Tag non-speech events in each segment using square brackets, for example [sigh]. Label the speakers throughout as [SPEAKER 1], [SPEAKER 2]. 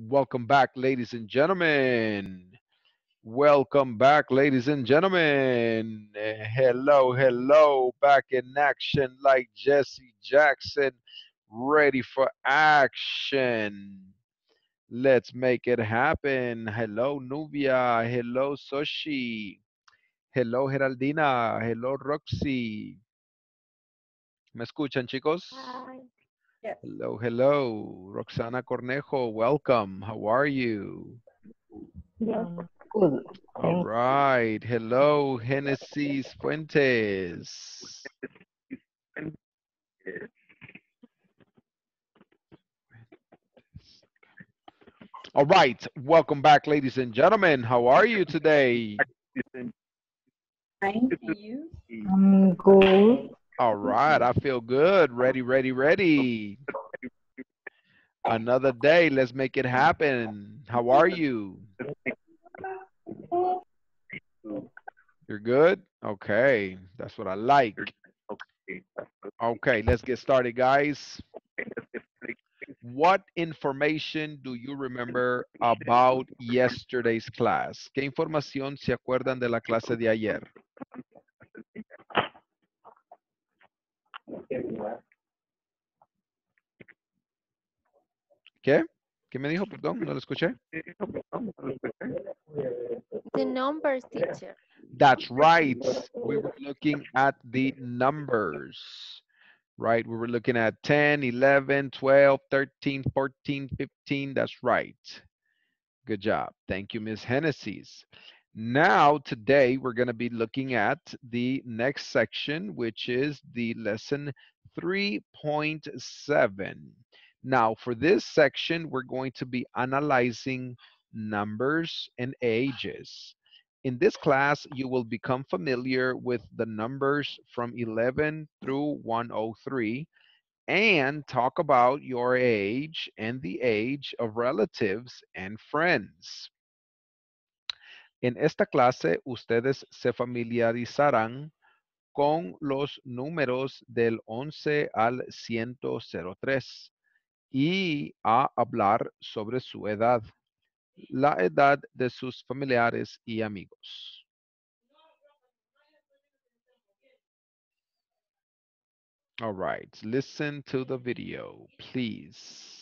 [SPEAKER 1] Welcome back, ladies and gentlemen. Welcome back, ladies and gentlemen. Uh, hello, hello. Back in action like Jesse Jackson. Ready for action. Let's make it happen. Hello, Nubia. Hello, Soshi. Hello, Geraldina. Hello, Roxy. ¿Me escuchan, chicos?
[SPEAKER 2] Hi.
[SPEAKER 1] Hello, hello. Roxana Cornejo, welcome. How are you?
[SPEAKER 2] Yes.
[SPEAKER 3] Good.
[SPEAKER 1] All right. Hello, Genesis Fuentes. All right. Welcome back, ladies and gentlemen. How are you today?
[SPEAKER 2] Thank you.
[SPEAKER 3] I'm good.
[SPEAKER 1] All mm-hmm. right. I feel good. Ready, ready, ready. Another day. Let's make it happen. How are you? You're good? Okay. That's what I like. Okay, let's get started, guys. What information do you remember about yesterday's class? ¿Qué información se acuerdan de la clase de ayer? ¿Qué? ¿Qué me dijo? Perdón, no lo escuché.
[SPEAKER 2] The numbers teacher.
[SPEAKER 1] That's right. We were looking at the numbers, right? We were looking at 10, 11, 12, 13, 14, 15. That's right. Good job. Thank you, Ms. Hennessy's. Now, today, we're going to be looking at the next section, which is the lesson 3.7. Now, for this section, we're going to be analyzing numbers and ages. In this class, you will become familiar with the numbers from 11 through 103 and talk about your age and the age of relatives and friends. En esta clase, ustedes se familiarizarán con los números del 11 al 103 y a hablar sobre su edad, la edad de sus familiares y amigos. All right, listen to the video, please.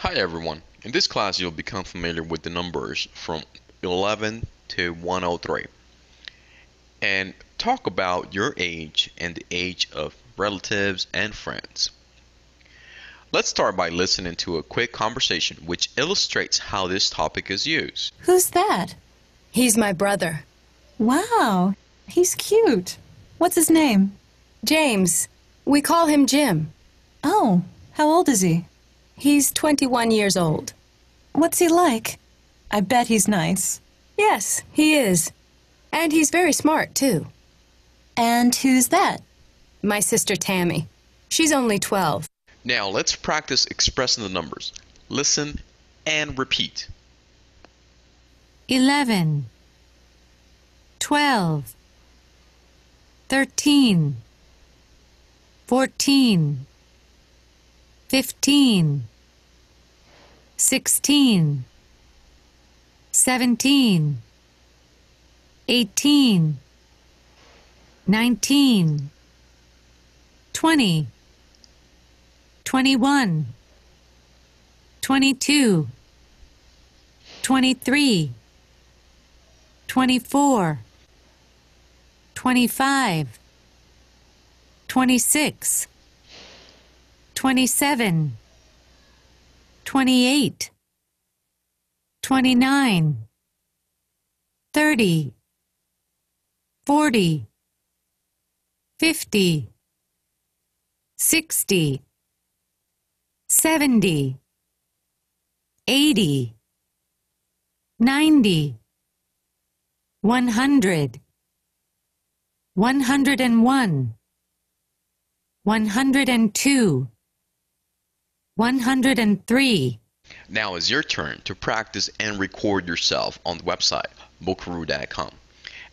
[SPEAKER 4] Hi everyone. In this class you'll become familiar with the numbers from 11 to 103 and talk about your age and the age of relatives and friends. Let's start by listening to a quick conversation which illustrates how this topic is used.
[SPEAKER 5] Who's that?
[SPEAKER 6] He's my brother,
[SPEAKER 5] Wow, he's cute. What's his name?
[SPEAKER 6] James. We call him Jim.
[SPEAKER 5] Oh, how old is he?
[SPEAKER 6] He's 21 years old.
[SPEAKER 5] What's he like? I bet he's nice.
[SPEAKER 6] Yes, he is. And he's very smart, too.
[SPEAKER 5] And who's that?
[SPEAKER 6] My sister Tammy. She's only 12.
[SPEAKER 4] Now let's practice expressing the numbers. Listen and repeat.
[SPEAKER 5] 11, 12, 13, 14, 15, sixteen, seventeen, eighteen, nineteen, twenty, twenty-one, twenty-two, twenty-three, twenty-four, twenty-five, twenty-six, twenty-seven. 28, 29, 30, 40, 50, 60, 70, 80, 90, 100, 101, 102, 103,
[SPEAKER 4] Now is your turn to practice and record yourself on the website bokaru.com.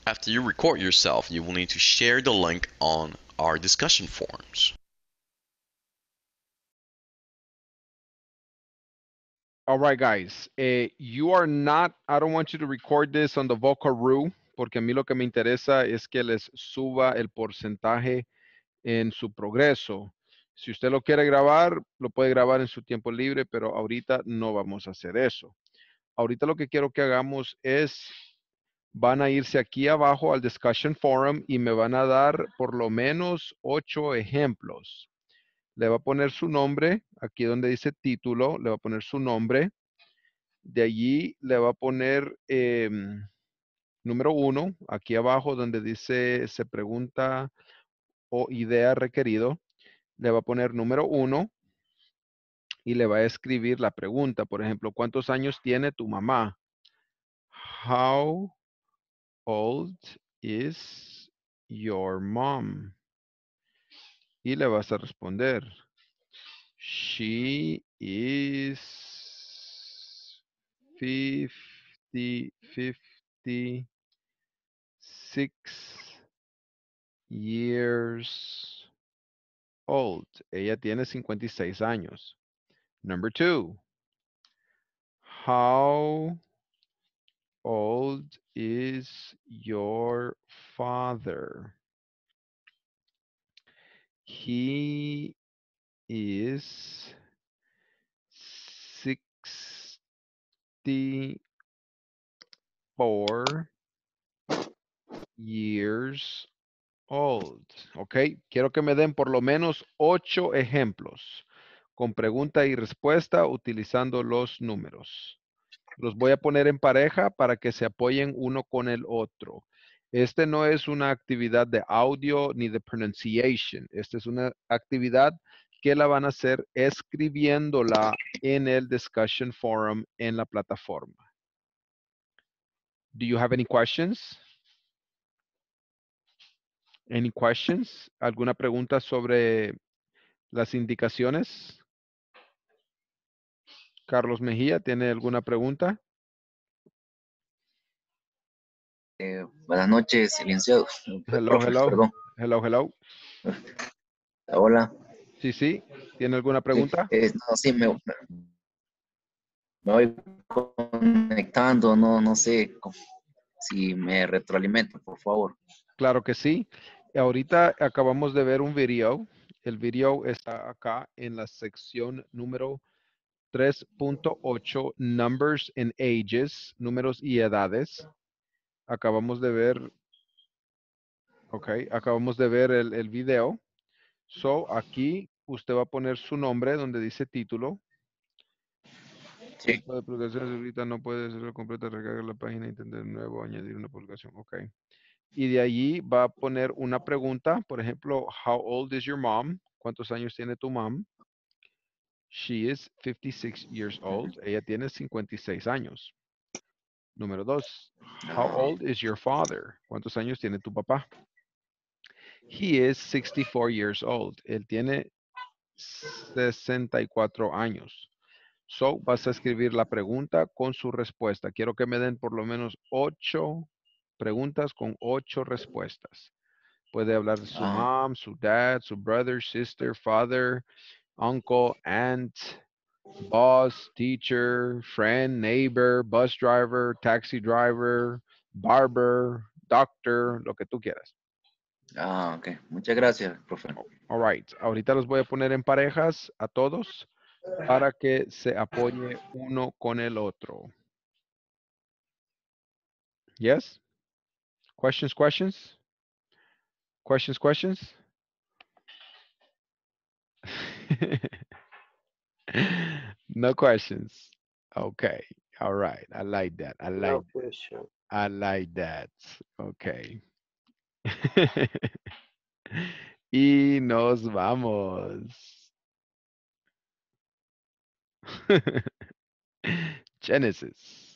[SPEAKER 4] After you record yourself, you will need to share the link on our discussion forums.
[SPEAKER 1] All right, guys. Eh, you are not, I don't want you to record this on the Vocaroo, porque a mí lo que me interesa es que les suba el porcentaje en su progreso. Si usted lo quiere grabar, lo puede grabar en su tiempo libre, pero ahorita no vamos a hacer eso. Ahorita lo que quiero que hagamos es, van a irse aquí abajo al discussion forum y me van a dar por lo menos ocho ejemplos. Le va a poner su nombre, aquí donde dice título, le va a poner su nombre. De allí le va a poner em, número uno, aquí abajo donde dice se pregunta o idea requerido. Le va a poner número uno y le va a escribir la pregunta. Por ejemplo, ¿cuántos años tiene tu mamá? How old is your mom? Y le vas a responder. She is 50, 56 years old. Ella tiene 56 años. Number two. How old is your father? He is 64 years old. Ok, quiero que me den por lo menos ocho ejemplos con pregunta y respuesta utilizando los números. Los voy a poner en pareja para que se apoyen uno con el otro. Este no es una actividad de audio ni de pronunciation. Esta es una actividad que la van a hacer escribiéndola en el discussion forum en la plataforma. Do you have any questions? Any questions? ¿Alguna pregunta sobre las indicaciones? Carlos Mejía, ¿tiene alguna pregunta?
[SPEAKER 7] Eh, buenas noches, licenciado. [laughs]
[SPEAKER 1] Hello, hello.
[SPEAKER 7] Perdón.
[SPEAKER 1] Hello, hello. [laughs]
[SPEAKER 7] Hola.
[SPEAKER 1] Sí, sí. ¿Tiene alguna pregunta?
[SPEAKER 7] Eh, no, sí, me, me voy conectando, no, no sé si me retroalimento, por favor.
[SPEAKER 1] Claro que sí. Ahorita acabamos de ver un video. El video está acá en la sección número 3.8, Numbers and Ages, números y edades. Acabamos de ver, ok, acabamos de ver el, el video. So, aquí usted va a poner su nombre donde dice título.
[SPEAKER 7] Sí.
[SPEAKER 1] Tipo de publicaciones ahorita no puede ser completa, recargar la página, entender de nuevo, añadir una publicación. Ok. Y de allí va a poner una pregunta, por ejemplo, how old is your mom? ¿Cuántos años tiene tu mom? She is 56 years old. Ella tiene 56 años. Número dos, how
[SPEAKER 7] Ah,
[SPEAKER 1] old is your father? ¿Cuántos años tiene tu papá? He is 64 years old. Él tiene 64 años. So, vas a escribir la pregunta con su respuesta. Quiero que me den por lo menos ocho preguntas con ocho respuestas. Puede hablar de su
[SPEAKER 7] Ah.
[SPEAKER 1] mom, su dad, su brother, sister, father, uncle, aunt, boss, teacher, friend, neighbor, bus driver, taxi driver, barber, doctor, lo que tú quieras.
[SPEAKER 7] ah, ok. Muchas gracias, profe.
[SPEAKER 1] All right. Ahorita los voy a poner en parejas a todos para que se apoye uno con el otro. Yes? Questions, questions? Questions, questions? [laughs] no questions. Okay. All right. I like that. I like I like that. Okay. [laughs] y nos vamos. [laughs] Genesis.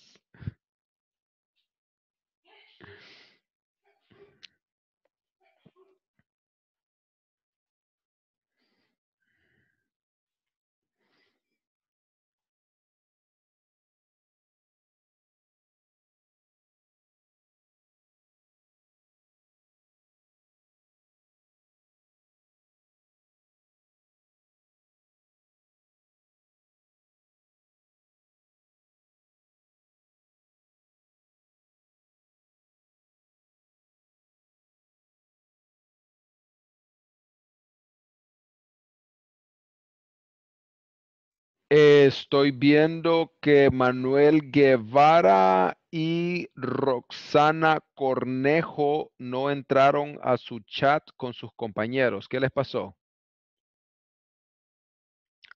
[SPEAKER 1] Estoy viendo que Manuel Guevara y Roxana Cornejo no entraron a su chat con sus compañeros. ¿Qué les pasó?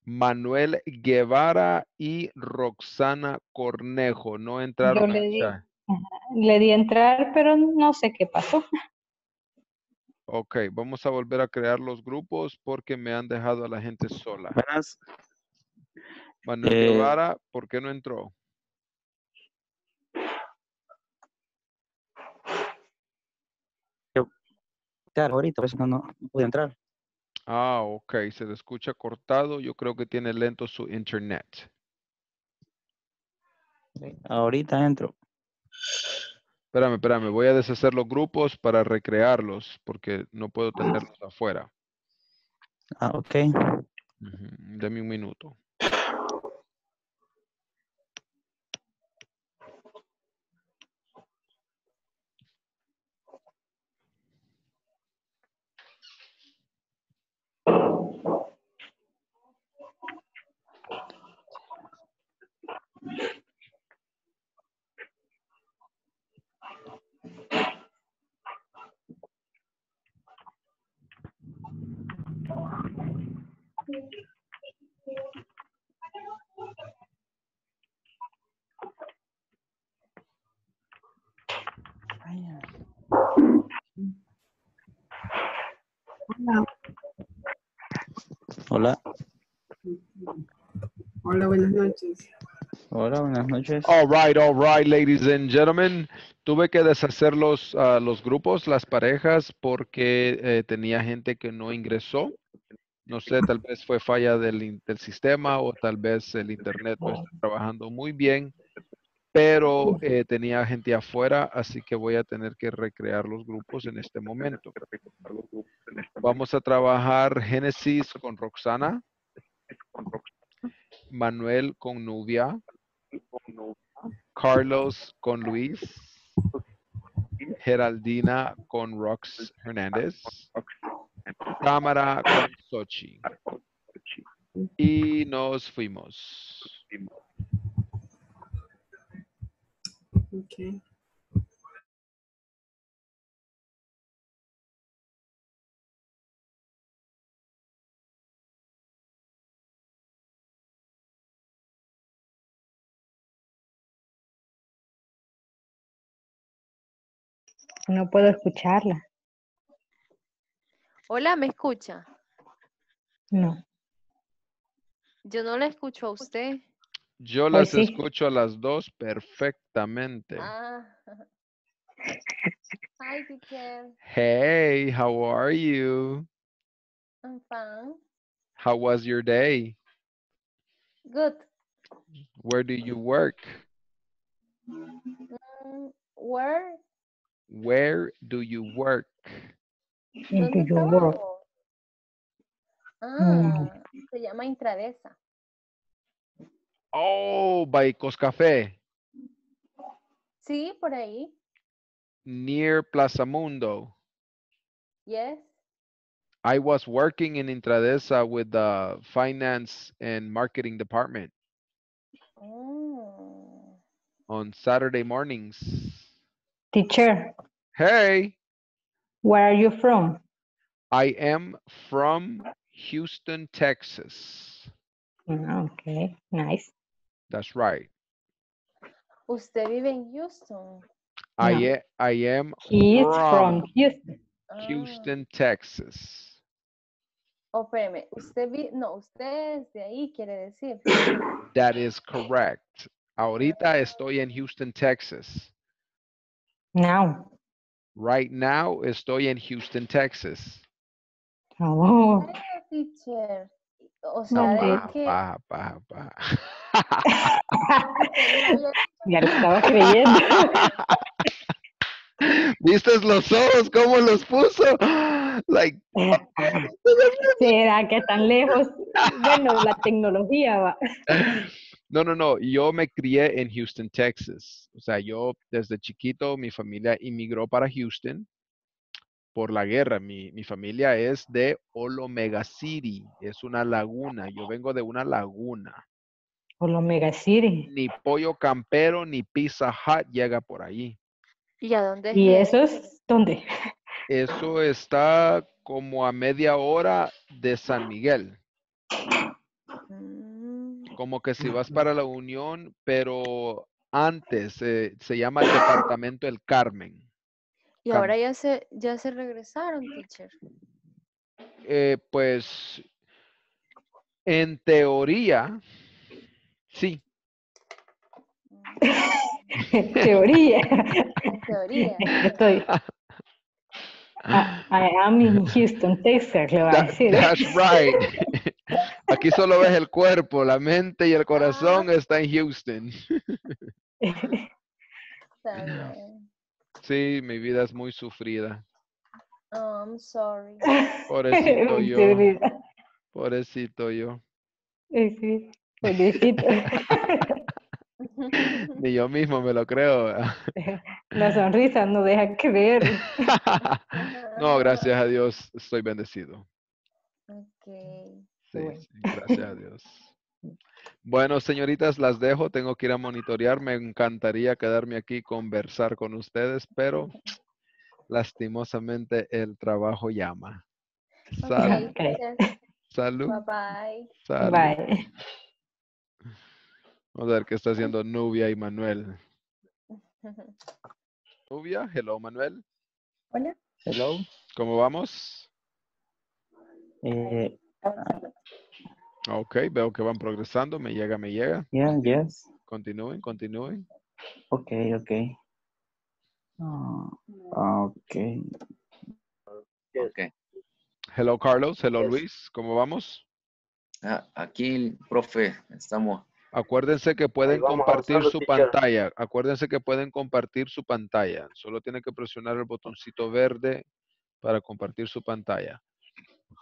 [SPEAKER 1] Manuel Guevara y Roxana Cornejo no entraron
[SPEAKER 3] le di-
[SPEAKER 1] chat.
[SPEAKER 3] Le di a entrar, pero no sé qué pasó.
[SPEAKER 1] Ok, vamos a volver a crear los grupos porque me han dejado a la gente sola.
[SPEAKER 8] Buenas.
[SPEAKER 1] Manuel
[SPEAKER 8] Eh,
[SPEAKER 1] Guevara, ¿por qué no entró?
[SPEAKER 8] Claro, ahorita, por eso no, no, no pude entrar.
[SPEAKER 1] Ah, ok, se le escucha cortado. Yo creo que tiene lento su internet.
[SPEAKER 8] Ahorita entro.
[SPEAKER 1] Espérame, espérame, voy a deshacer los grupos para recrearlos porque no puedo tenerlos afuera.
[SPEAKER 8] Ah, ok.
[SPEAKER 1] Ujú, Deme un minuto.
[SPEAKER 8] Hola.
[SPEAKER 9] Hola, buenas noches.
[SPEAKER 8] Hola, buenas noches.
[SPEAKER 1] All right, all right, ladies and gentlemen. Tuve que deshacer los, ah, los grupos, las parejas, porque eh, tenía gente que no ingresó. No sé, tal vez fue falla del, del sistema o tal vez el internet no está trabajando muy bien, pero eh, tenía gente afuera, así que voy a tener que recrear los grupos en este momento. Vamos a trabajar Génesis con Roxana, Manuel con Nubia, Carlos con Luis, Geraldina con Rox Hernández, Cámara con Sochi. Y nos fuimos.
[SPEAKER 9] Ok.
[SPEAKER 3] No puedo escucharla.
[SPEAKER 2] Hola, ¿me escucha?
[SPEAKER 3] No.
[SPEAKER 2] Yo no la escucho a usted.
[SPEAKER 1] Yo
[SPEAKER 3] Hoy
[SPEAKER 1] las
[SPEAKER 3] sí.
[SPEAKER 1] escucho a las dos perfectamente.
[SPEAKER 2] Ah. [laughs] Hi, teacher.
[SPEAKER 1] Hey, how are you?
[SPEAKER 2] I'm fine.
[SPEAKER 1] How was your day?
[SPEAKER 2] Good.
[SPEAKER 1] Where do you work?
[SPEAKER 2] Mm, where?
[SPEAKER 1] Where do you work?
[SPEAKER 3] And do
[SPEAKER 2] ¿Dónde
[SPEAKER 3] you work?
[SPEAKER 2] Trabajo?
[SPEAKER 3] Mm.
[SPEAKER 2] Ah, se llama Intradesa.
[SPEAKER 1] Oh, by Coscafé,
[SPEAKER 2] Sí, por ahí.
[SPEAKER 1] near Plaza Mundo.
[SPEAKER 2] Yes.
[SPEAKER 1] I was working in Intradesa with the finance and marketing department
[SPEAKER 2] Oh.
[SPEAKER 1] on Saturday mornings.
[SPEAKER 3] Teacher,
[SPEAKER 1] Hey,
[SPEAKER 3] where are you from?
[SPEAKER 1] I am from Houston, Texas.
[SPEAKER 3] Ah, Okay, nice.
[SPEAKER 1] That's right.
[SPEAKER 2] Usted vive en Houston.
[SPEAKER 1] I,
[SPEAKER 3] No.
[SPEAKER 1] a- I am
[SPEAKER 3] He is from Houston.
[SPEAKER 2] Ah.
[SPEAKER 1] Houston, Texas.
[SPEAKER 2] Oh, espéreme. Usted vi no, usted es de ahí, quiere decir.
[SPEAKER 1] That is correct. Ahorita estoy en Houston, Texas.
[SPEAKER 3] Now.
[SPEAKER 1] Right now estoy en Houston, Texas.
[SPEAKER 3] Oh,
[SPEAKER 2] Ah, teacher. O sea,
[SPEAKER 3] No,
[SPEAKER 2] de
[SPEAKER 1] Paja,
[SPEAKER 2] que
[SPEAKER 1] paja, paja, paja.
[SPEAKER 3] ya lo estaba creyendo. [laughs]
[SPEAKER 1] ¿Viste los ojos cómo los puso? [gasps] Like, [laughs]
[SPEAKER 3] ¿Será que tan lejos? Bueno, la tecnología va. [laughs]
[SPEAKER 1] no, no, no. Yo me crié en Houston, Texas. O sea, yo desde chiquito, mi familia inmigró para Houston por la guerra. Mi, mi familia es de Olomega City. Es una laguna. Yo vengo de una laguna.
[SPEAKER 3] Megacity.
[SPEAKER 1] Ni Pollo Campero ni Pizza Hut llega por ahí.
[SPEAKER 2] ¿Y a dónde
[SPEAKER 3] ¿Y
[SPEAKER 2] es
[SPEAKER 3] eso es dónde?
[SPEAKER 1] Eso está como a media hora de San Miguel.
[SPEAKER 2] Mm,
[SPEAKER 1] Como que si vas para la Unión, pero antes eh, se llama el Departamento El Carmen.
[SPEAKER 2] Y
[SPEAKER 1] Cam-
[SPEAKER 2] ahora ya se, ya se regresaron, teacher.
[SPEAKER 1] Eh, pues en teoría, sí. [laughs]
[SPEAKER 3] Teoría.
[SPEAKER 2] En teoría. [laughs]
[SPEAKER 3] Estoy. I, I am in Houston, Texas, le va a
[SPEAKER 1] That-
[SPEAKER 3] decir.
[SPEAKER 1] that's right. [laughs] Aquí solo ves el cuerpo, la mente y el corazón está en Houston.
[SPEAKER 2] Está bien.
[SPEAKER 1] Sí, mi vida es muy sufrida.
[SPEAKER 2] Oh, I'm sorry. [laughs]
[SPEAKER 1] Pobrecito yo. Pobrecito yo.
[SPEAKER 3] Sí, pobrecito. [laughs]
[SPEAKER 1] Ni yo mismo me lo creo. [laughs]
[SPEAKER 3] La sonrisa no deja creer.
[SPEAKER 1] No, gracias a Dios estoy bendecido.
[SPEAKER 2] Ok.
[SPEAKER 1] Sí,
[SPEAKER 3] bueno.
[SPEAKER 1] sí, gracias a Dios. Bueno, señoritas, las dejo. Tengo que ir a monitorear. Me encantaría quedarme aquí y conversar con ustedes, pero lastimosamente el trabajo llama. Salud. Salud.
[SPEAKER 2] Bye bye.
[SPEAKER 1] salud.
[SPEAKER 3] Bye.
[SPEAKER 1] Vamos a ver qué está haciendo Nubia y Manuel. [laughs] Nubia, hello Manuel.
[SPEAKER 8] Hola. Hello.
[SPEAKER 1] ¿Cómo vamos?
[SPEAKER 8] Eh,
[SPEAKER 1] Ok, veo que van progresando. Me llega, me llega.
[SPEAKER 8] yeah, yes.
[SPEAKER 1] Continúen, continúen.
[SPEAKER 8] Okay, okay. Ah, okay.
[SPEAKER 7] Ok.
[SPEAKER 1] Hello Carlos, hello Luis. ¿Cómo vamos?
[SPEAKER 7] Ah, aquí, profe, estamos.
[SPEAKER 1] Acuérdense que pueden compartir su
[SPEAKER 9] teacher.
[SPEAKER 1] pantalla. Acuérdense que pueden compartir su pantalla. Solo tienen que presionar el botoncito verde para compartir su pantalla.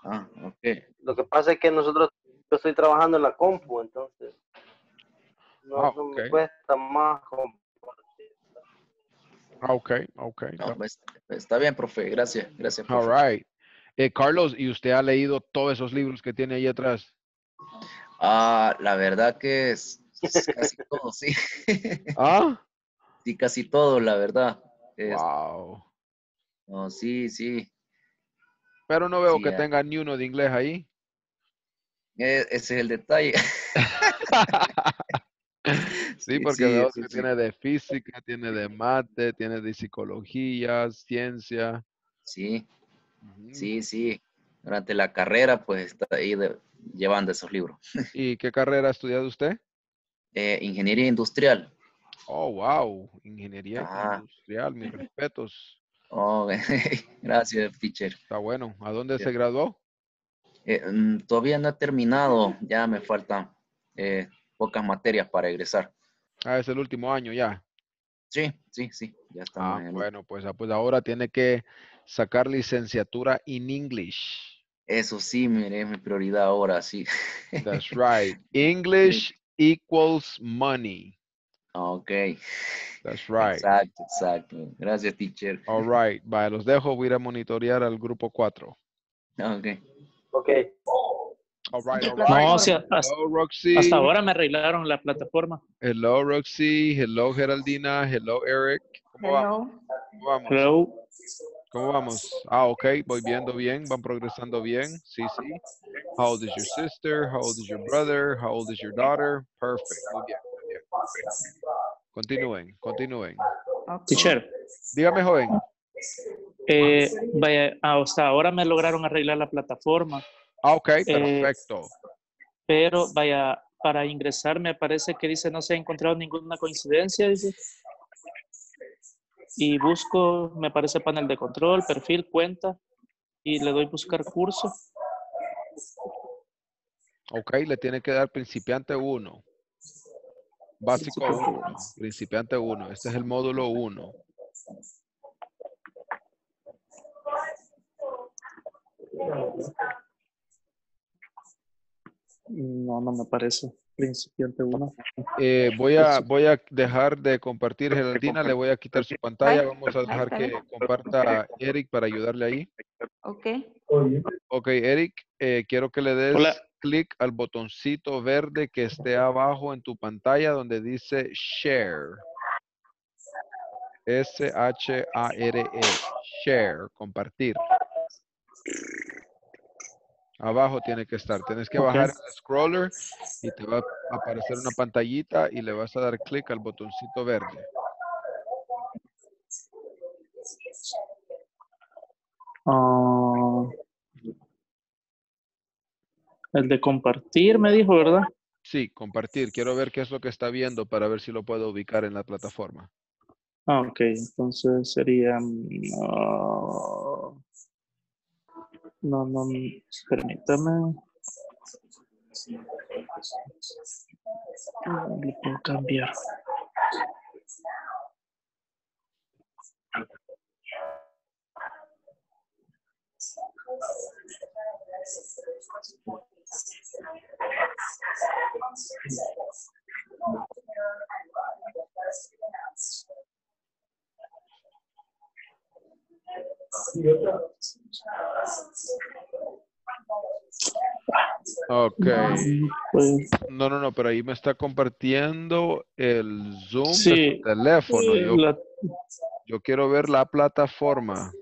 [SPEAKER 7] Ah, ok.
[SPEAKER 9] Lo que pasa es que nosotros, yo estoy trabajando en la compu, entonces no,
[SPEAKER 1] Ah,
[SPEAKER 9] no me cuesta más compartir.
[SPEAKER 1] Ah, Ok, ok.
[SPEAKER 7] No, pues, está bien, profe. Gracias, gracias,
[SPEAKER 1] All
[SPEAKER 7] profe.
[SPEAKER 1] right. Eh, Carlos, ¿y usted ha leído todos esos libros que tiene ahí atrás?
[SPEAKER 7] Ah, la verdad que es, es casi [laughs] todo, sí.
[SPEAKER 1] ¿Ah?
[SPEAKER 7] Sí, casi todo, la verdad. Es-
[SPEAKER 1] Wow.
[SPEAKER 7] no, sí, sí.
[SPEAKER 1] Pero no veo
[SPEAKER 7] Sí,
[SPEAKER 1] que tenga ni uno de inglés ahí.
[SPEAKER 7] E- ese es el detalle. [laughs]
[SPEAKER 1] Sí, porque
[SPEAKER 7] sí,
[SPEAKER 1] veo
[SPEAKER 7] sí,
[SPEAKER 1] que
[SPEAKER 7] sí.
[SPEAKER 1] tiene de física, tiene de mate, tiene de psicología, ciencia.
[SPEAKER 7] Sí, sí, sí. Durante la carrera, pues está ahí de- llevando esos libros. [laughs]
[SPEAKER 1] ¿Y qué carrera ha estudiado usted?
[SPEAKER 7] Eh, ingeniería industrial.
[SPEAKER 1] Oh, wow. Ingeniería
[SPEAKER 7] Ah.
[SPEAKER 1] industrial, mis [laughs] respetos.
[SPEAKER 7] Oh, gracias, teacher.
[SPEAKER 1] Está bueno. ¿A dónde se graduó?
[SPEAKER 7] Eh, mm, todavía no he terminado, ya me faltan eh, pocas materias para egresar.
[SPEAKER 1] Ah, es el último año ya.
[SPEAKER 7] Sí, sí, sí, ya estamos
[SPEAKER 1] Ah, bueno, pues, ah, pues ahora tiene que sacar licenciatura en English.
[SPEAKER 7] Eso sí, mire, es mi prioridad ahora, sí.
[SPEAKER 1] That's [laughs] right. English equals money.
[SPEAKER 7] Ok,
[SPEAKER 1] That's right.
[SPEAKER 7] exacto, exacto. Gracias, teacher.
[SPEAKER 1] All right. Vale, los dejo. Voy a ir a monitorear al grupo 4.
[SPEAKER 7] Ok.
[SPEAKER 9] Ok.
[SPEAKER 1] All right, all
[SPEAKER 2] No,
[SPEAKER 1] right.
[SPEAKER 10] No, sea, hasta,
[SPEAKER 1] Hello, Roxy.
[SPEAKER 10] hasta ahora me arreglaron la plataforma.
[SPEAKER 1] Hello, Roxy. Hello, Geraldina. Hello, Eric. ¿Cómo vamos? ¿Cómo vamos?
[SPEAKER 10] Hello.
[SPEAKER 1] ¿Cómo vamos? Ah, ok. Voy viendo bien. Van progresando bien. Sí, sí. How old is your sister? How old is your brother? How old is your daughter? Perfect. Muy bien, muy bien. Continúen, continúen.
[SPEAKER 10] Teacher,
[SPEAKER 1] Dígame, joven.
[SPEAKER 10] Eh, vaya, hasta ahora me lograron arreglar la plataforma,
[SPEAKER 1] Ah, ok.
[SPEAKER 10] Eh,
[SPEAKER 1] Perfecto.
[SPEAKER 10] pero vaya, para ingresar me parece que dice no se ha encontrado ninguna coincidencia, dice. Y busco, me parece panel de control, perfil, cuenta, y le doy buscar curso.
[SPEAKER 1] Ok, le tiene que dar principiante 1. Básico
[SPEAKER 10] Principiante
[SPEAKER 1] 1. Principiante 1. Este es el módulo 1.
[SPEAKER 10] No, no me parece. Principiante 1.
[SPEAKER 1] Eh, voy, a, voy a dejar de compartir Geraldina, le voy a quitar su pantalla. Vamos a dejar que comparta Eric para ayudarle ahí.
[SPEAKER 11] Ok.
[SPEAKER 1] Ok, Eric, eh, quiero que le des
[SPEAKER 10] Hola.
[SPEAKER 1] clic al botoncito verde que esté abajo en tu pantalla donde dice Share. S-H-A-R-E. Share. Compartir. Abajo tiene que estar. Tienes que bajar el scroller y te va a aparecer una pantallita y le vas a dar clic al botoncito verde.
[SPEAKER 10] Ah, el de compartir me dijo, ¿verdad?
[SPEAKER 1] Sí, compartir. Quiero ver qué es lo que está viendo para ver si lo puedo ubicar en la plataforma.
[SPEAKER 10] Ah, ok, entonces sería... mm, ah, no, no, permítame. Le puedo cambiar.
[SPEAKER 1] Ok.
[SPEAKER 10] Pues,
[SPEAKER 1] No, no, no, pero ahí me está compartiendo el Zoom de
[SPEAKER 10] Sí.
[SPEAKER 1] teléfono. Yo,
[SPEAKER 10] la-
[SPEAKER 1] yo quiero ver la plataforma.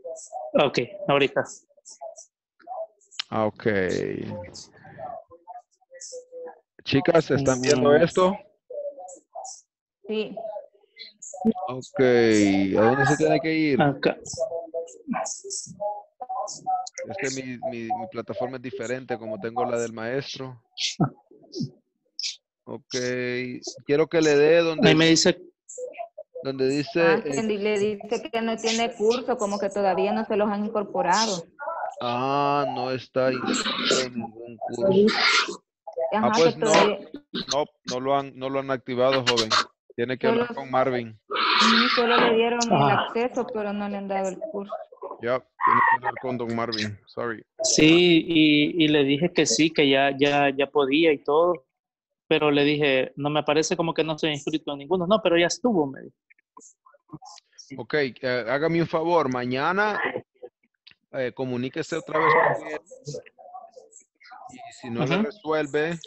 [SPEAKER 10] ok, ahorita.
[SPEAKER 1] Ah, Ok. Chicas, ¿están viendo
[SPEAKER 10] Mm.
[SPEAKER 1] esto?
[SPEAKER 2] Sí.
[SPEAKER 1] Ok. ¿A dónde se tiene que ir?
[SPEAKER 10] Acá.
[SPEAKER 1] Es que mi, mi- mi plataforma es diferente como tengo la del maestro. Ok. Quiero que le dé
[SPEAKER 10] Ahí
[SPEAKER 1] donde,
[SPEAKER 10] me dice,
[SPEAKER 1] donde dice...
[SPEAKER 2] Ah,
[SPEAKER 1] eh,
[SPEAKER 2] que le dice que no tiene curso, como que todavía no se los han incorporado.
[SPEAKER 1] ah, no está inscrito en ningún curso.
[SPEAKER 2] Ajá,
[SPEAKER 1] Ah, pues no,
[SPEAKER 2] todavía-
[SPEAKER 1] no, no lo han, no lo han activado, joven. Tiene que hablar con Marvin.
[SPEAKER 2] Solo le dieron el
[SPEAKER 10] Ah.
[SPEAKER 2] acceso, pero no le han dado el curso.
[SPEAKER 1] Ya, tiene que hablar con Don Marvin. Sorry.
[SPEAKER 10] sí, y, y le dije que sí, que ya, ya, ya podía y todo. Pero le dije, no me parece como que no estoy inscrito en ninguno. No, pero ya estuvo, me dijo.
[SPEAKER 1] Ok, eh, hágame un favor. Mañana eh, comuníquese otra vez con él. Y si no le
[SPEAKER 10] Ujú.
[SPEAKER 1] resuelve,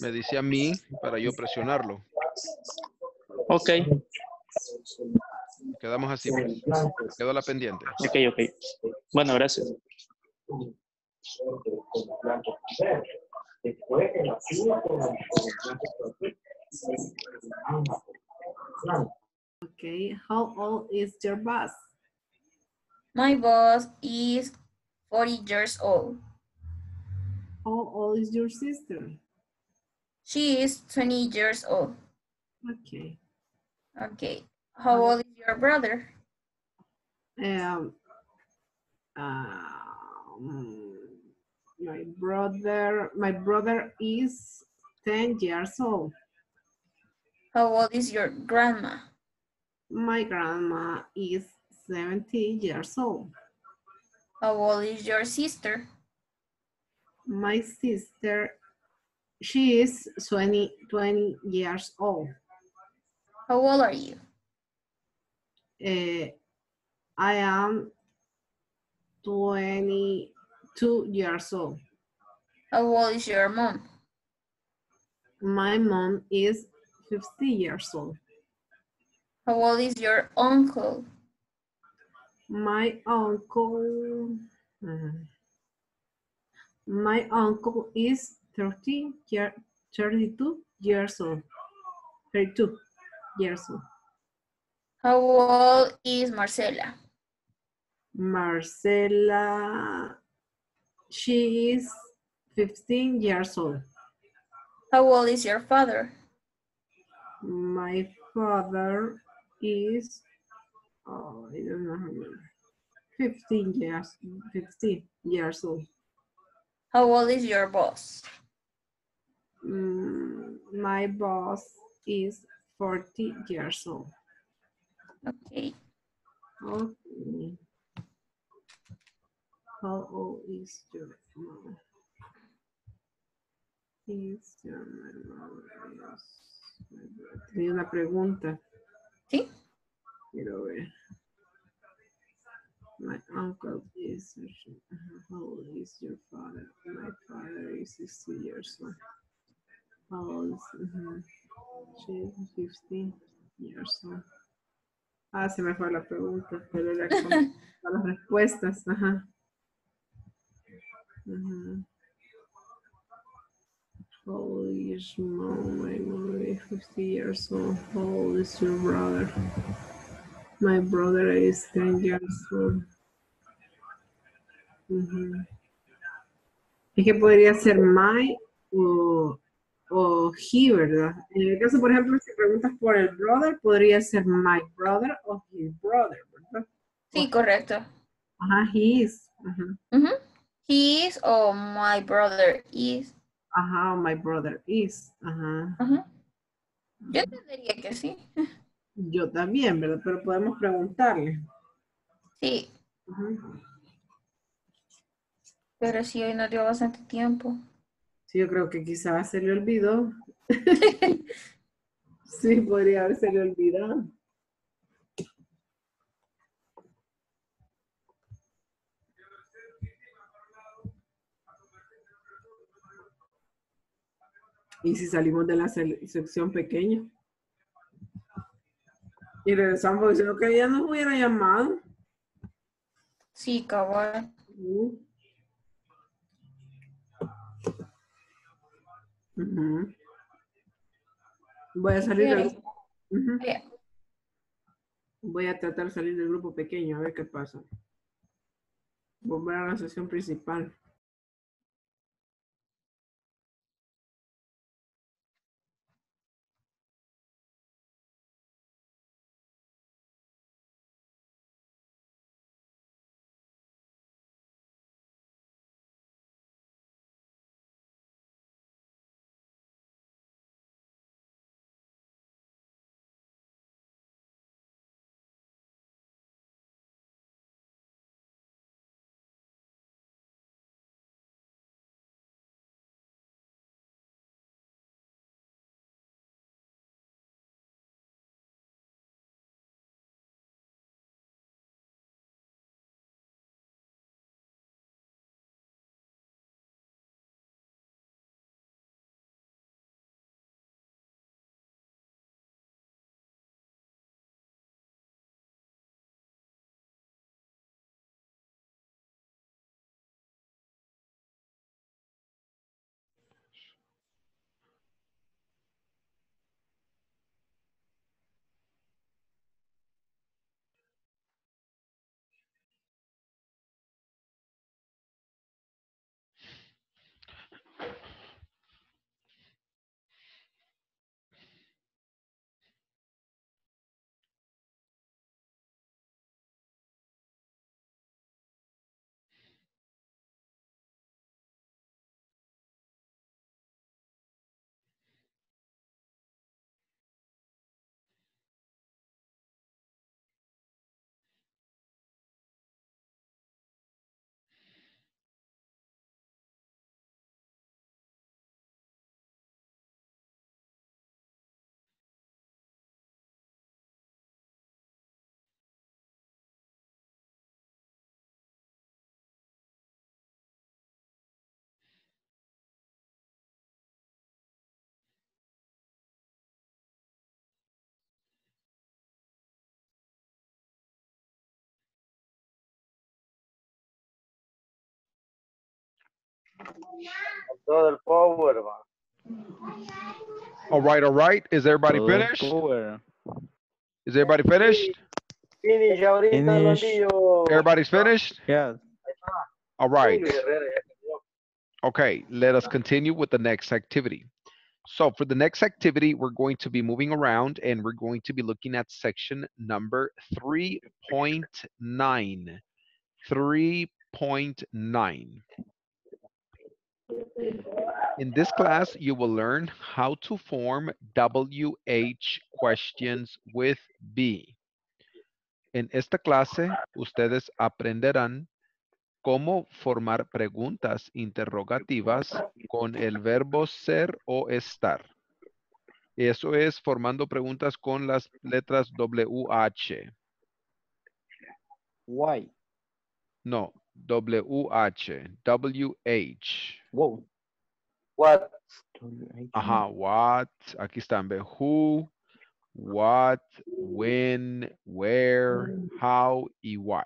[SPEAKER 1] me dice a mí para yo presionarlo.
[SPEAKER 10] Ok,
[SPEAKER 1] Quedamos así. pues. Quedo a la pendiente.
[SPEAKER 10] ok, ok. Bueno, gracias.
[SPEAKER 11] Okay, how old is your boss?
[SPEAKER 12] My boss is 40 years old.
[SPEAKER 11] How old is your sister?
[SPEAKER 12] She is 20 years old.
[SPEAKER 11] Okay.
[SPEAKER 12] Okay. How old is your brother?
[SPEAKER 11] Um, um, my brother, my brother is 10 years old.
[SPEAKER 12] How old is your grandma?
[SPEAKER 11] My grandma is 70 years old.
[SPEAKER 12] How old is your sister?
[SPEAKER 11] My sister, she is 20, 20 years old.
[SPEAKER 12] How old are you?
[SPEAKER 11] Uh, I am 22 years old.
[SPEAKER 12] How old is your mom?
[SPEAKER 11] My mom is 50 years old.
[SPEAKER 12] How old is your uncle?
[SPEAKER 11] My uncle, uh, my uncle is 30 year, 32 years old. 32 years old.
[SPEAKER 12] How old is Marcela?
[SPEAKER 11] Marcela, she is 15 years old.
[SPEAKER 12] How old is your father?
[SPEAKER 11] My father is, oh, I don't know, how many. 15 years, 15 years old.
[SPEAKER 12] How old is your boss?
[SPEAKER 11] Mm, my boss is 40 years old.
[SPEAKER 12] Okay.
[SPEAKER 11] Okay. How old is your mom? Is your mom? Tenía una pregunta.
[SPEAKER 12] ¿Sí?
[SPEAKER 11] Quiero ver. My uncle is, uh, how old is your father? My father is 60 years old. How old is, mhm. She is 15 years old. Ah, se me fue la pregunta, pero era todas las respuestas, ajá. Old is mom? Mom is 50 years old. How old is your brother? My brother is 10 years old. Ujú. Es que podría ser my o, o he, ¿verdad? En el caso, por ejemplo, si preguntas por el brother, podría ser my brother o his brother, ¿verdad?
[SPEAKER 12] Sí, correcto.
[SPEAKER 11] Ajá, his. Ajá,
[SPEAKER 12] Ujú. He is o my brother is.
[SPEAKER 11] ajá, my brother is. Ajá.
[SPEAKER 12] Ajá. Yo entendería que sí.
[SPEAKER 11] Yo también, ¿verdad? Pero podemos preguntarle.
[SPEAKER 12] Sí,
[SPEAKER 11] Ajá.
[SPEAKER 12] pero sí hoy nos dio bastante tiempo.
[SPEAKER 11] Sí, yo creo que quizás se le olvidó. [laughs] sí, podría haberse le olvidado. Y si salimos de la sección pequeña. Y regresamos diciendo que ella nos hubiera llamado.
[SPEAKER 12] Sí, cabal.
[SPEAKER 11] Voy a salir del. Voy a tratar de salir del grupo pequeño a ver qué pasa. Volver a la sesión principal.
[SPEAKER 9] Todo el power, va.
[SPEAKER 1] All right, all right. Is everybody
[SPEAKER 8] Todo
[SPEAKER 1] finished?
[SPEAKER 8] power.
[SPEAKER 1] Is everybody finished?
[SPEAKER 9] Finish ahorita
[SPEAKER 8] Finish.
[SPEAKER 1] Everybody's finished?
[SPEAKER 8] Yes.
[SPEAKER 1] All right.
[SPEAKER 9] Julio Herrera, ya cambió.
[SPEAKER 1] Okay, let us continue with the next activity. So for the next activity, we're going to be moving around and we're going to be looking at section number 3.9. 3.9. In this class, you will learn how to form WH questions with B. En esta clase, ustedes aprenderán cómo formar preguntas interrogativas con el verbo ser o estar. Eso es formando preguntas con las letras WH.
[SPEAKER 8] Why?
[SPEAKER 1] No, W-H, W-H.
[SPEAKER 8] Wow.
[SPEAKER 9] What?
[SPEAKER 1] Ajá, what, aquí están, ve, who, what, when, where, how y why.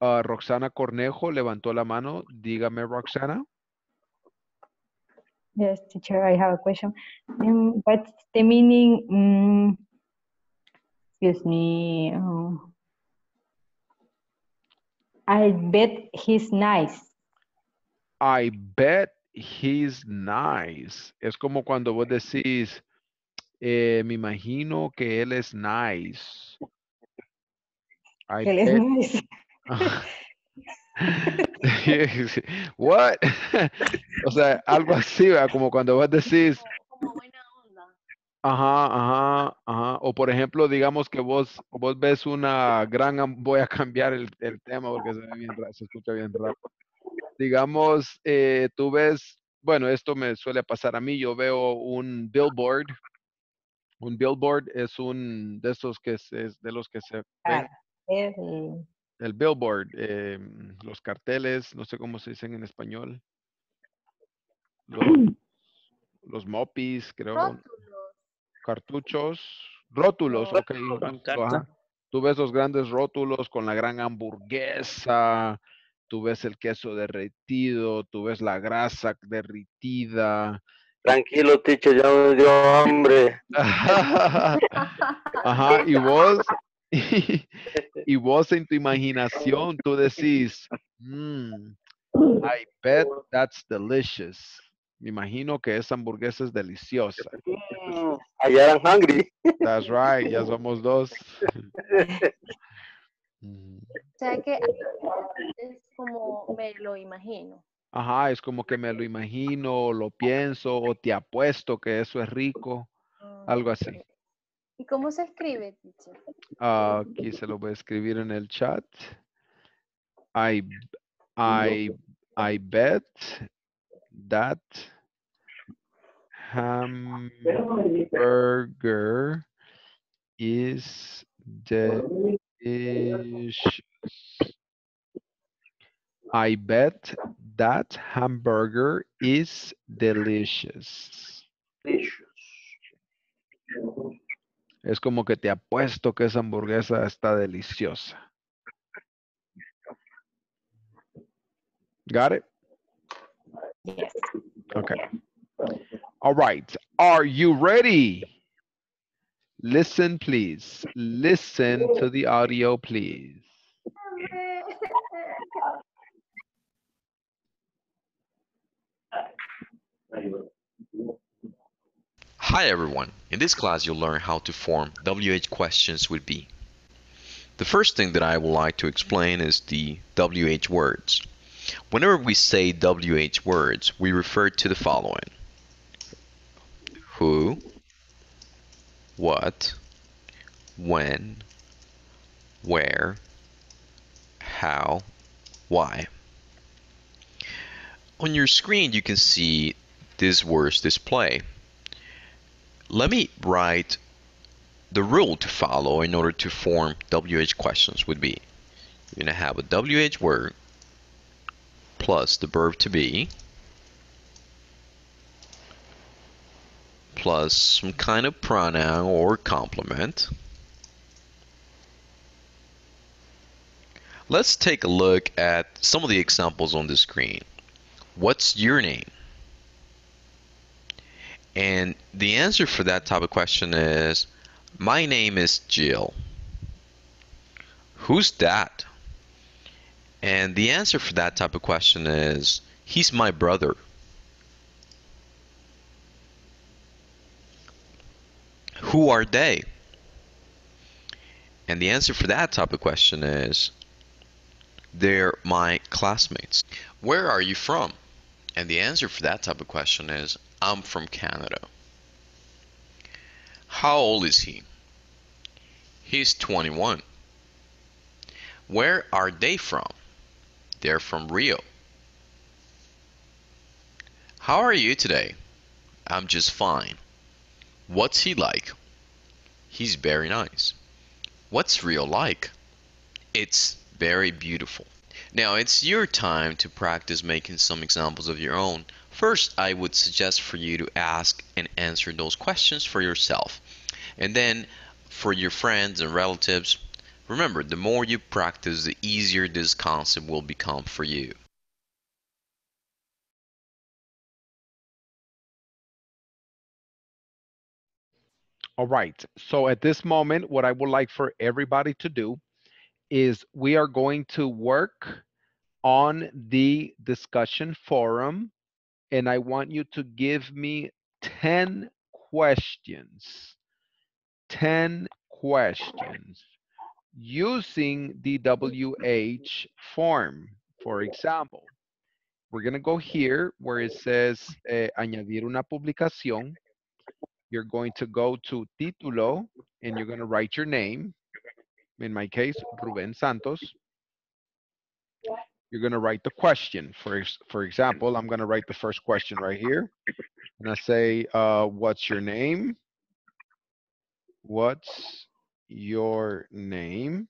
[SPEAKER 1] Ah, Roxana Cornejo levantó la mano. Dígame, Roxana.
[SPEAKER 3] Yes, teacher, I have a question. Um, what's the meaning? mm, excuse me. uh, I bet he's nice.
[SPEAKER 1] I bet he's nice. Es como cuando vos decís, eh, me imagino que él es nice. I
[SPEAKER 3] Él es nice. [laughs] [laughs]
[SPEAKER 1] What? [laughs] o sea, algo así, ¿verdad? como cuando vos decís, ajá, ajá, ajá. O por ejemplo, digamos que vos, vos ves una gran, voy a cambiar el, el tema porque se, ve bien se escucha bien raro. Digamos, eh, tú ves, bueno, esto me suele pasar a mí, yo veo un billboard. Un billboard es un de esos que es, es de los que se ven
[SPEAKER 3] Ah, el-
[SPEAKER 1] el billboard, eh, los carteles, no sé cómo se dicen en español. Los, los mopis, creo. Cartuchos, rótulos, ok.
[SPEAKER 10] Pancarta.
[SPEAKER 1] so, ajá. Tú ves los grandes rótulos con la gran hamburguesa, tú ves el queso derretido, tú ves la grasa derritida.
[SPEAKER 9] Tranquilo, teacher, ya me dio hambre. [laughs]
[SPEAKER 1] Ajá, y vos, [laughs] y vos en tu imaginación, tú decís, "Mm, I bet that's delicious. Me imagino que esa hamburguesa es deliciosa.
[SPEAKER 9] Mm, Allá eran hungry.
[SPEAKER 1] That's right, ya somos dos. [laughs]
[SPEAKER 2] O sea que es como me lo imagino.
[SPEAKER 1] Ajá, es como que me lo imagino, lo pienso, o te apuesto que eso es rico, algo así.
[SPEAKER 2] ¿Y cómo se escribe, teacher?
[SPEAKER 1] Ah, aquí se lo voy a escribir en el chat. I, I, I bet that hamburger is delicious. I bet that hamburger is delicious. Es como que te apuesto que esa hamburguesa está deliciosa. Got it?
[SPEAKER 3] Yes.
[SPEAKER 1] Okay. All right. Are you ready? Listen, please. Listen to the audio, please.
[SPEAKER 4] Hi everyone, in this class you'll learn how to form WH questions with B. The first thing that I would like to explain is the WH words. Whenever we say WH words, we refer to the following. Who, what, when, where, how, why. On your screen you can see these words display. Let me write the rule to follow in order to form WH questions would be you're going to have a WH word plus the verb to be plus some kind of pronoun or complement. Let's take a look at some of the examples on the screen. What's your name? And the answer for that type of question is My name is Jill. Who's that? And the answer for that type of question is He's my brother. Who are they? And the answer for that type of question is They're my classmates. Where are you from? And the answer for that type of question is I'm from Canada. How old is he? He's 21. Where are they from? They're from Rio. How are you today? I'm just fine. What's he like? He's very nice. What's Rio like? It's Very beautiful. Now it's your time to practice making some examples of your own. First, I would suggest for you to ask and answer those questions for yourself. And then for your friends and relatives, remember the more you practice, the easier this concept will become for you.
[SPEAKER 1] All right. So at this moment, what I would like for everybody to do is we are going to work on the discussion forum and I want you to give me 10 questions. 10 questions using the WH form. For example, we're going to go here where it says eh, añadir una publicación. You're going to go to título and you're going to write your name. In my case, Ruben Santos. You're going to write the question. For, for example, I'm going to write the first question right here. And I say, uh, what's your name? What's your name?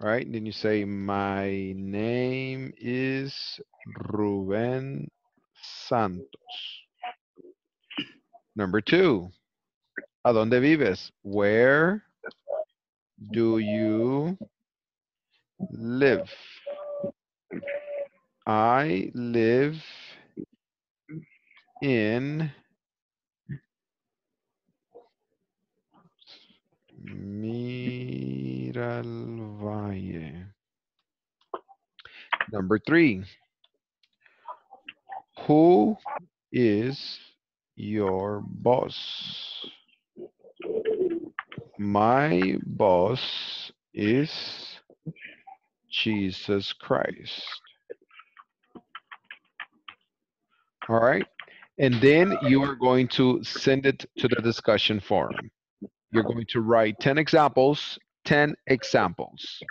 [SPEAKER 1] All right. Then you say, my name is Ruben Santos. Number two, ¿a dónde vives? Where do you live? I live in Miralvalle. Number three, who is your boss? My boss is Jesus Christ. All right. And then you are going to send it to the discussion forum. You're going to write 10 examples, 10 examples.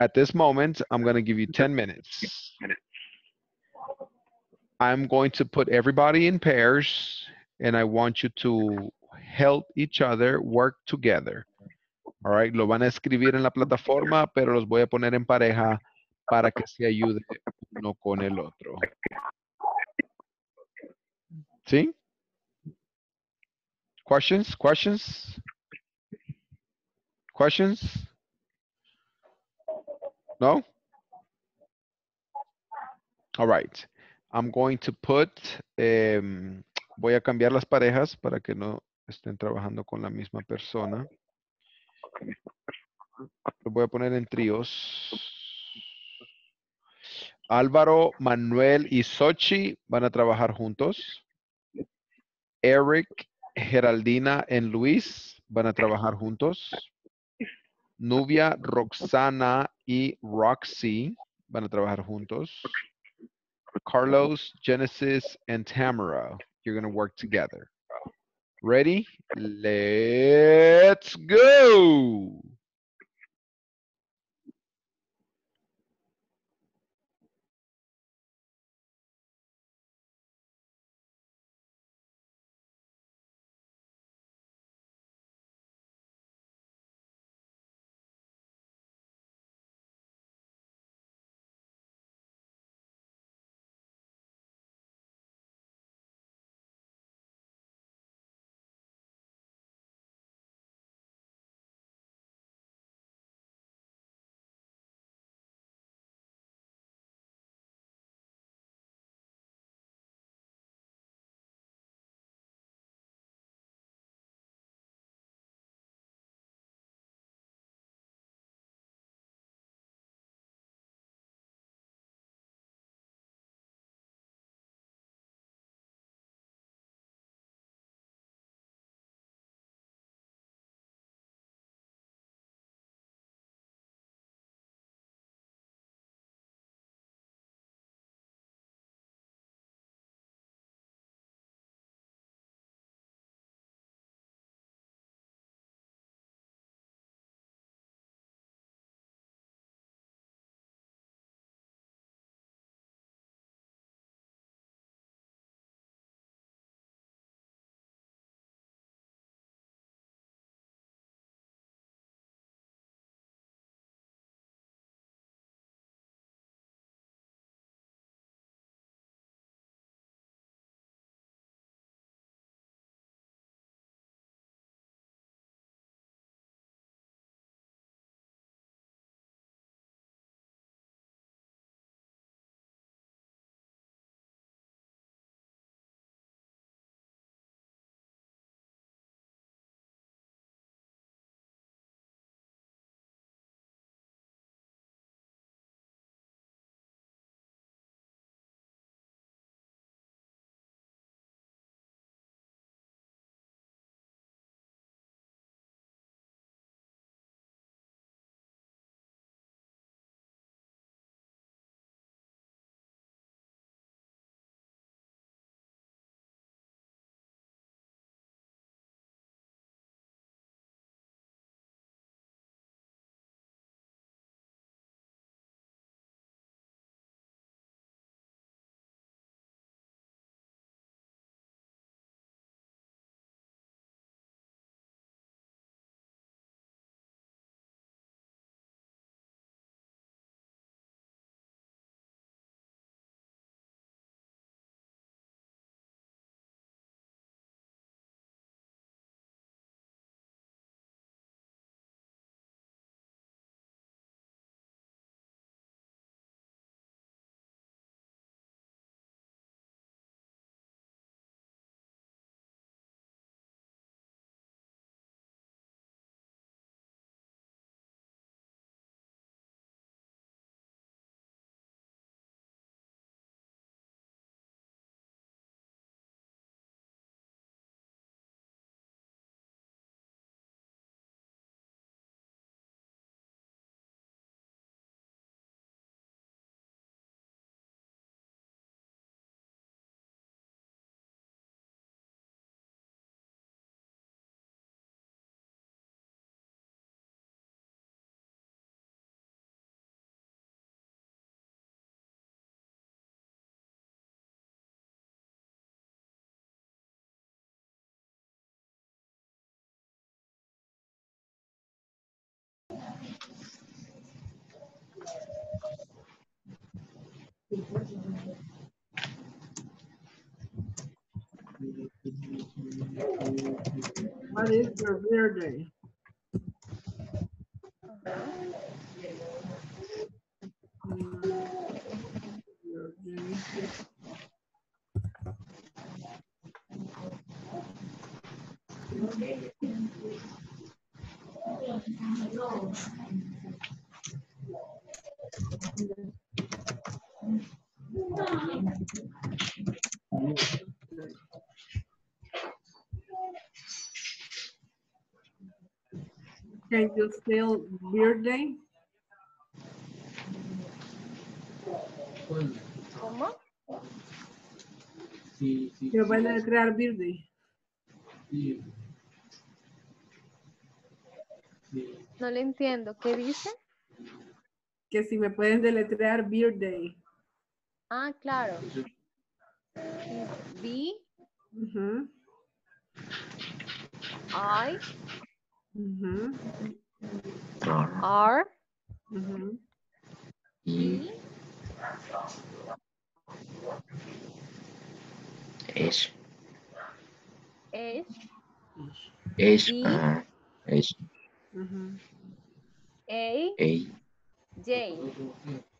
[SPEAKER 1] At this moment, I'm going to give you 10 minutes. I'm going to put everybody in pairs and I want you to help each other work together. All right, lo van a escribir en la plataforma, pero los voy a poner en pareja para que se ayude uno con el otro. ¿Sí? Questions? Questions? Questions? No? All right. I'm going to put, em, voy a cambiar las parejas para que no estén trabajando con la misma persona. Los voy a poner en tríos. Álvaro, Manuel y Sochi van a trabajar juntos. Eric, Geraldina y Luis van a trabajar juntos. Nubia, Roxana y Roxy van a trabajar juntos. Carlos, Genesis, and Tamara, you're going to work together. Ready? Let's go.
[SPEAKER 11] What is your verde? Okay. Can you spell birthday?
[SPEAKER 2] ¿Cómo?
[SPEAKER 11] Van a crear birthday.
[SPEAKER 2] No le entiendo. ¿Qué dice?
[SPEAKER 11] Que si me pueden deletrear birthday.
[SPEAKER 2] Ah, claro. B
[SPEAKER 11] Ujú,
[SPEAKER 2] I
[SPEAKER 11] ujú,
[SPEAKER 2] R
[SPEAKER 11] ujú.
[SPEAKER 2] E
[SPEAKER 7] H.
[SPEAKER 2] H
[SPEAKER 7] H.
[SPEAKER 2] E.
[SPEAKER 7] ajá, H.
[SPEAKER 11] Ujú.
[SPEAKER 2] A
[SPEAKER 7] A.
[SPEAKER 2] J.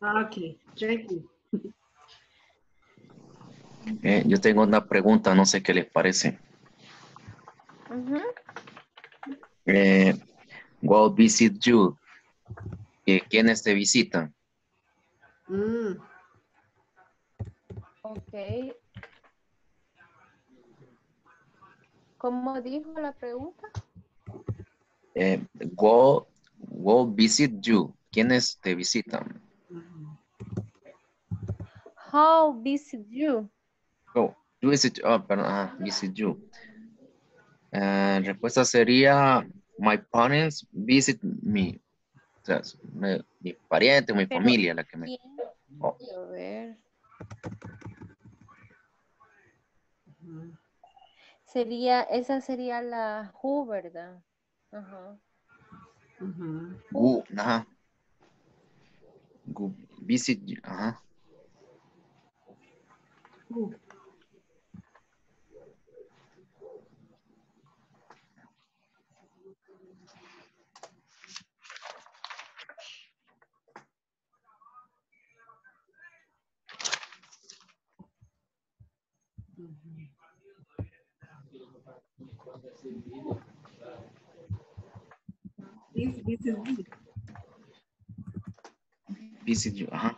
[SPEAKER 11] Ok, thank you.
[SPEAKER 7] Eh, yo tengo una pregunta, no sé qué les parece.
[SPEAKER 2] Ujú.
[SPEAKER 7] Eh, go visit you. Eh, ¿Quiénes te visitan?
[SPEAKER 11] Mm,
[SPEAKER 2] Ok. ¿Cómo dijo la pregunta?
[SPEAKER 7] Eh, go, go visit you. ¿Quiénes te visitan?
[SPEAKER 2] How visit you?
[SPEAKER 7] Go visit, oh, perdón, visit you. Eh, respuesta sería, my parents visit me. O sea, mi, mi pariente, mi
[SPEAKER 2] Pero,
[SPEAKER 7] familia la que me... Oh.
[SPEAKER 2] A ver. Sería, esa sería la who, ¿verdad? Ajá.
[SPEAKER 7] Go, ajá. Go visit you, ajá.
[SPEAKER 11] Uh, This, this is me.
[SPEAKER 7] Visit you, ajá.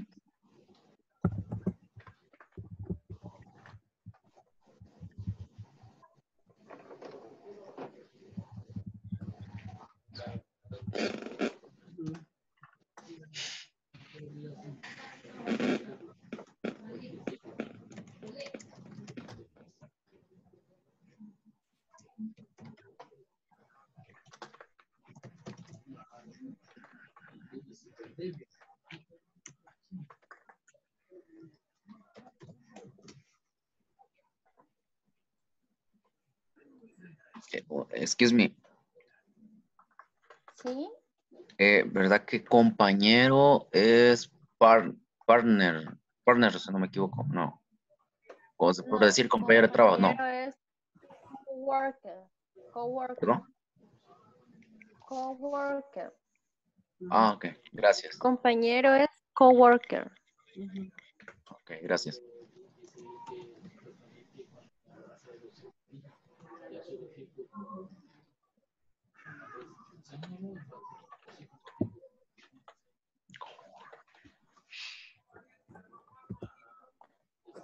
[SPEAKER 7] Eh, oh, Excuse me.
[SPEAKER 2] ¿Sí?
[SPEAKER 7] Eh, ¿Verdad que compañero es par- partner? Partner, si no me equivoco, no. O se puede
[SPEAKER 2] No,
[SPEAKER 7] decir compañero de trabajo, no.
[SPEAKER 2] compañero es coworker. Coworker.
[SPEAKER 7] ¿Perdón?
[SPEAKER 2] Coworker.
[SPEAKER 7] Ah, ok, gracias.
[SPEAKER 2] Compañero es coworker.
[SPEAKER 7] Ok, gracias.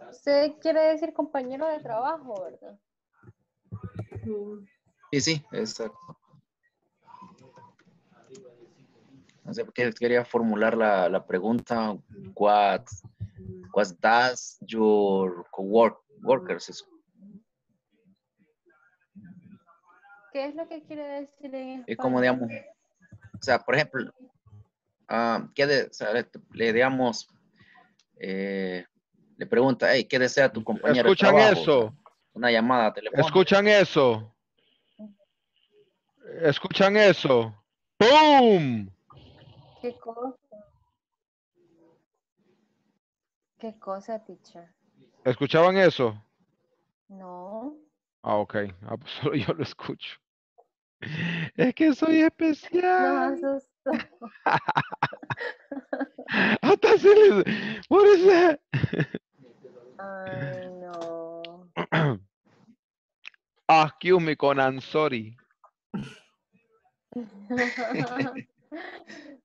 [SPEAKER 2] Usted quiere decir compañero de trabajo, ¿verdad?
[SPEAKER 7] Sí, sí, exacto. No sé, porque quería formular la, la pregunta, what, what does your cowork, workers, eso.
[SPEAKER 2] ¿Qué es lo que quiere decir en
[SPEAKER 7] Es como,
[SPEAKER 2] español?
[SPEAKER 7] digamos, o sea, por ejemplo, ah, ¿qué de- o sea, le, le digamos, eh, le pregunta, hey, ¿qué desea tu compañero de
[SPEAKER 1] ¿Escuchan
[SPEAKER 7] trabajo?
[SPEAKER 1] Eso?
[SPEAKER 7] una llamada telefónica.
[SPEAKER 1] ¿Escuchan eso? ¿Escuchan eso? ¡Boom!
[SPEAKER 2] ¿Qué cosa? ¿Qué cosa, teacher?
[SPEAKER 1] ¿Escuchaban eso?
[SPEAKER 2] No.
[SPEAKER 1] Ah, ok. Ah, pues [laughs] solo yo lo escucho. Es que soy especial.
[SPEAKER 3] asustó. [laughs]
[SPEAKER 1] Hasta se les... What is that?
[SPEAKER 3] Ay, no. [clears throat]
[SPEAKER 1] Excuse me, Conan, sorry. [laughs]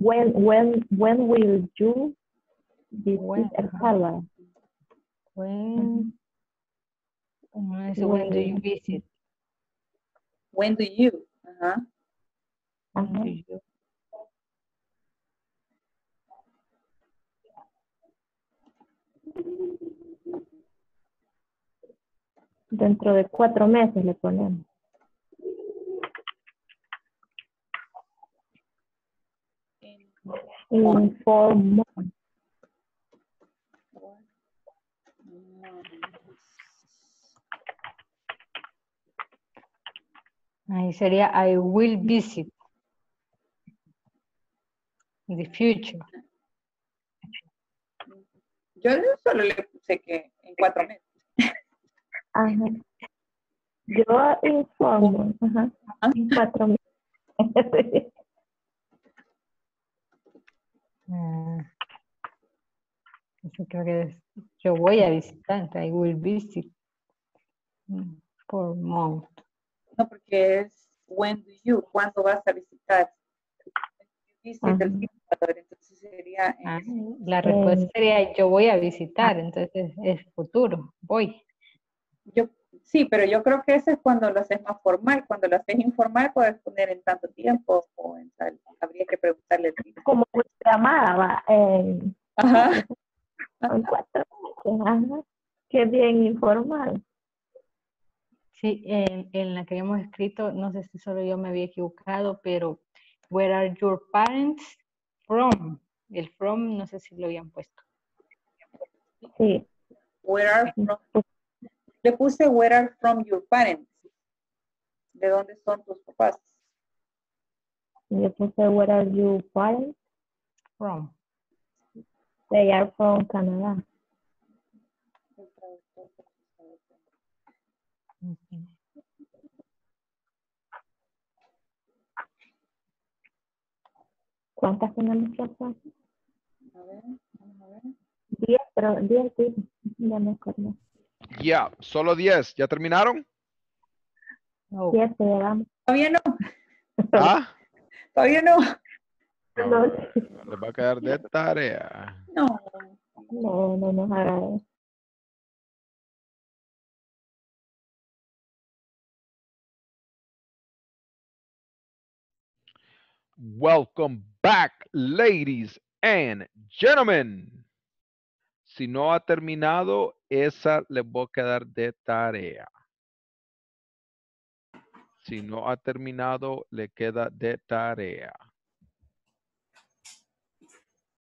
[SPEAKER 13] When when when will you visit
[SPEAKER 3] When,
[SPEAKER 13] El. Salvador?
[SPEAKER 3] When, do you visit?
[SPEAKER 14] When do you?
[SPEAKER 3] When do you-
[SPEAKER 13] Dentro de cuatro meses le ponemos. In four months.
[SPEAKER 3] Ahí sería I will visit. In the future.
[SPEAKER 14] Yo solo le puse que en cuatro meses.
[SPEAKER 13] Ajá. Yo informo. Ajá. En cuatro meses.
[SPEAKER 3] Ah, eso creo que es, yo voy a visitar, I will visit. mm, For month.
[SPEAKER 14] No, porque es when do you, ¿cuándo vas a visitar? Visit El entonces sería en-
[SPEAKER 3] Ah, la respuesta
[SPEAKER 13] Eh,
[SPEAKER 3] sería yo voy a visitar, entonces es futuro, voy.
[SPEAKER 14] yo, sí, pero yo creo que ese es cuando lo haces más formal, cuando lo haces informal puedes poner en tanto tiempo o en tal, habría que preguntarle.
[SPEAKER 13] Como nuestra va. En,
[SPEAKER 14] Ajá.
[SPEAKER 13] cuatro meses. Ajá. Qué bien informado.
[SPEAKER 3] Sí, en, en la que habíamos escrito, no sé si solo yo me había equivocado, pero where are your parents from? El from, no sé si lo habían puesto.
[SPEAKER 13] Sí.
[SPEAKER 14] Where are from, le puse where are from your parents. ¿De dónde son tus papás?
[SPEAKER 13] Yo puse where are you parents?
[SPEAKER 3] From.
[SPEAKER 13] They are from Canada. ¿Cuántas tenemos que hacer?
[SPEAKER 14] A ver, vamos a ver.
[SPEAKER 13] Diez, pero diez sí. Ya me acordé.
[SPEAKER 1] Ya, solo 10. ¿Ya terminaron?
[SPEAKER 3] No.
[SPEAKER 13] Siete.
[SPEAKER 14] Todavía no,
[SPEAKER 1] ¿Ah?
[SPEAKER 14] todavía no.
[SPEAKER 13] No,
[SPEAKER 1] Les va a quedar de tarea.
[SPEAKER 14] No.
[SPEAKER 13] no, no nos.
[SPEAKER 1] Welcome back, ladies and gentlemen. Si no ha terminado, esa le voy a quedar de tarea. Si no ha terminado, le queda de tarea.